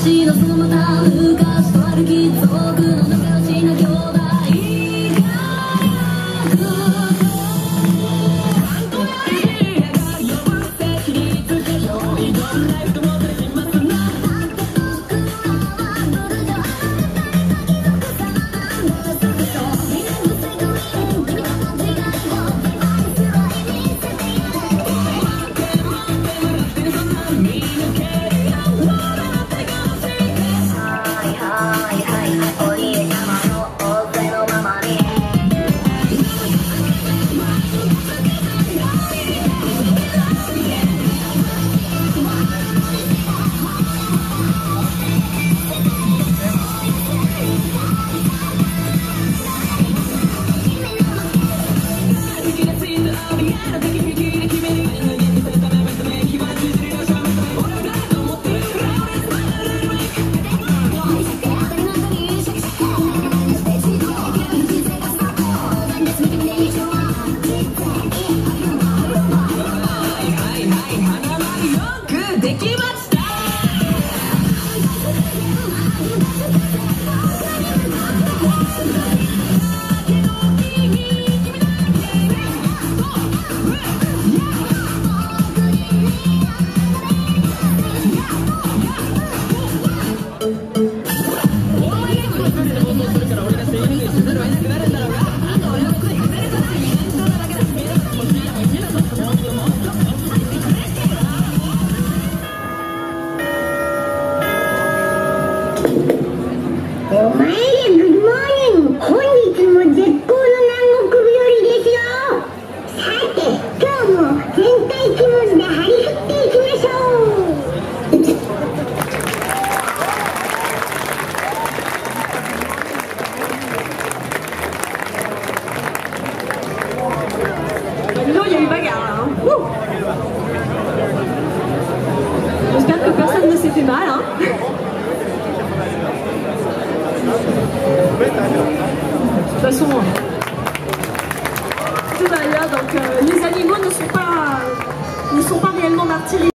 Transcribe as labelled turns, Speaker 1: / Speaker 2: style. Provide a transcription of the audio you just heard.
Speaker 1: 私の住むため昔と
Speaker 2: 歩き続く J'espère que personne ne s'est fait mal. Hein. De toute façon, tout donc euh, les animaux ne sont pas, ne sont pas réellement martyrisés.